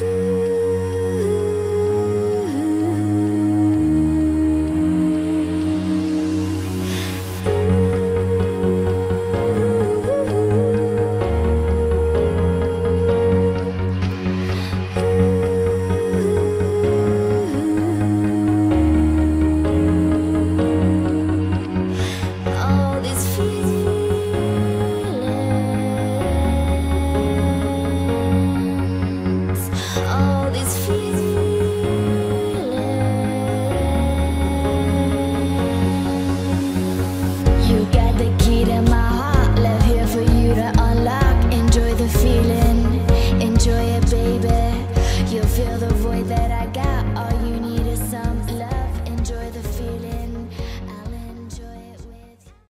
Bye. the void that I got, all you need.